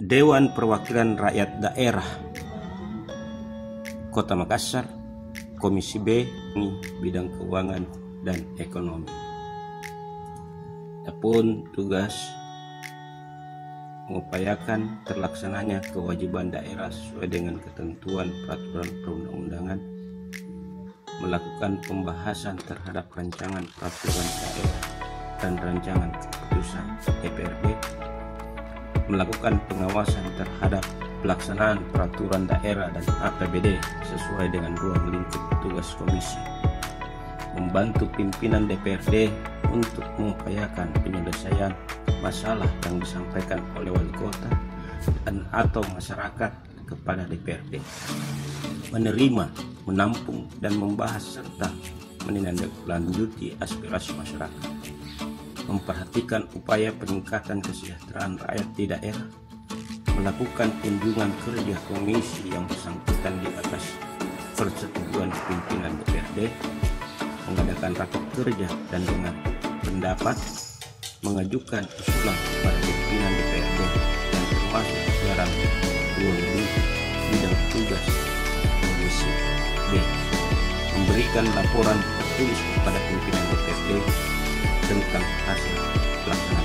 Dewan Perwakilan Rakyat Daerah Kota Makassar, Komisi B, bidang keuangan dan ekonomi. Adapun tugas mengupayakan terlaksananya kewajiban daerah sesuai dengan ketentuan peraturan perundang-undangan melakukan pembahasan terhadap rancangan peraturan daerah dan rancangan keputusan DPRD melakukan pengawasan terhadap pelaksanaan peraturan daerah dan APBD sesuai dengan ruang lingkup tugas komisi. Membantu pimpinan DPRD untuk mengupayakan penyelesaian masalah yang disampaikan oleh wali kota dan atau masyarakat kepada DPRD menerima, menampung, dan membahas serta menindaklanjuti aspirasi masyarakat memperhatikan upaya peningkatan kesejahteraan rakyat di daerah melakukan kunjungan kerja komisi yang bersangkutan di atas persetujuan pimpinan DPRD mengadakan rapat kerja dan dengan pendapat mengajukan usulan kepada pimpinan DPRD dan termasuk dalam dua bidang tugas komisi B. Memberikan laporan tertulis kepada pimpinan DPRD tentang hasil pelaksanaan